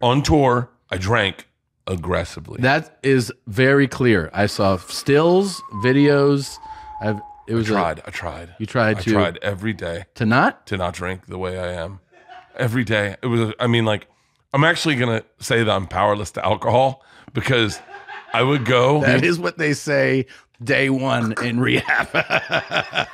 on tour, I drank aggressively. That is very clear. I saw stills, videos. I've it was I tried. I tried. You tried I to- tried every day to not. to not drink the way I am. Every day. It was. I mean, like, I'm actually gonna say that I'm powerless to alcohol because I would go. That is what they say day one in rehab.